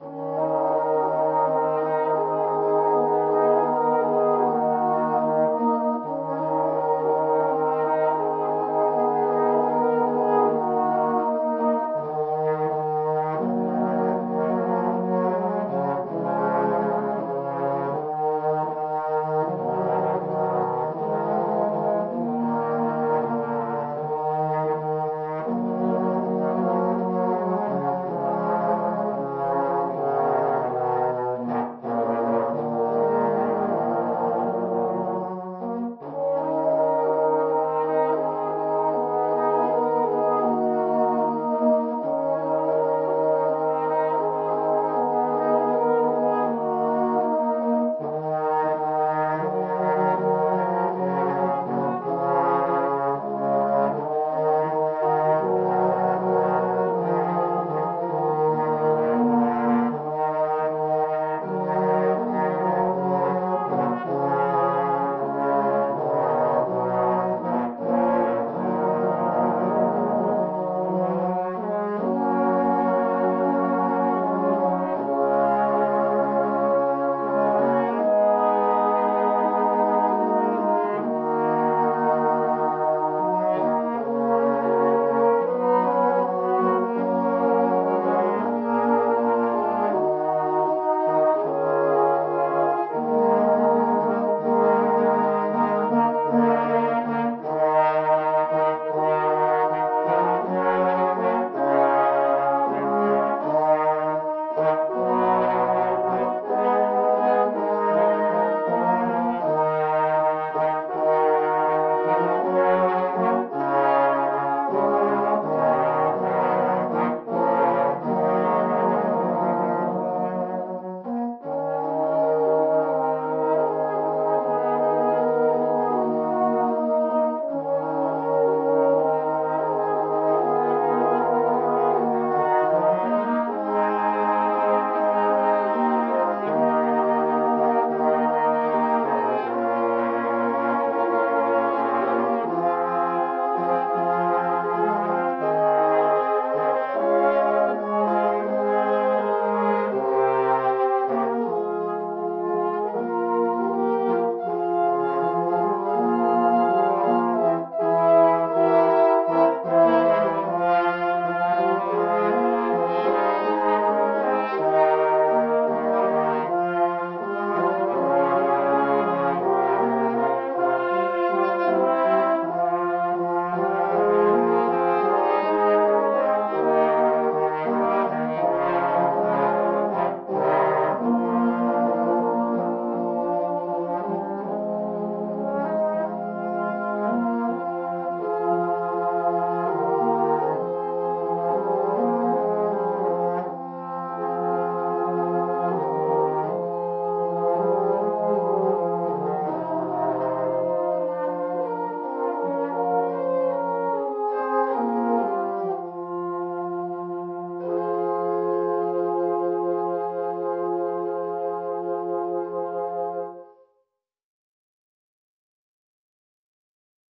you